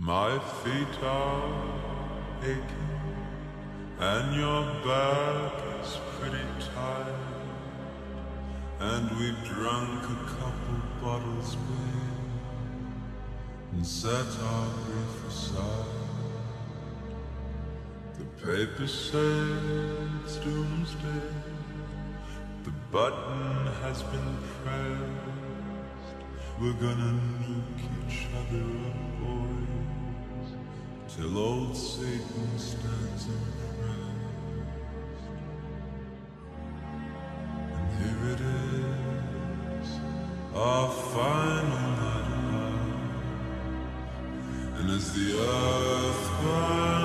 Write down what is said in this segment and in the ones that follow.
My feet are aching, and your back is pretty tired. And we've drunk a couple bottles, babe, and set our grief aside. The paper says it's doomsday, the button has been pressed. We're gonna nuke each other up, till old Satan stands impressed. And here it is, our final night alive. And as the earth burns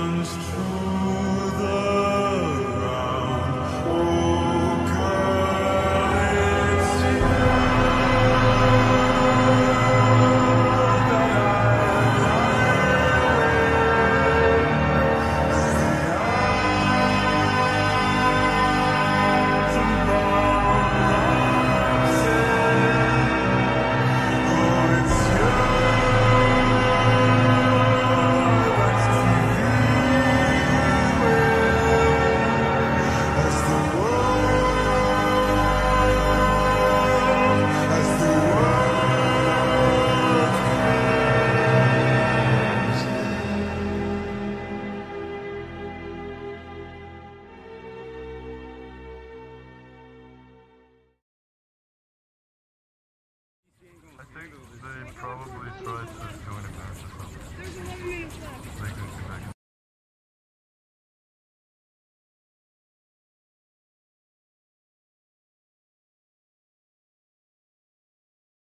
they probably tried to do an imagine.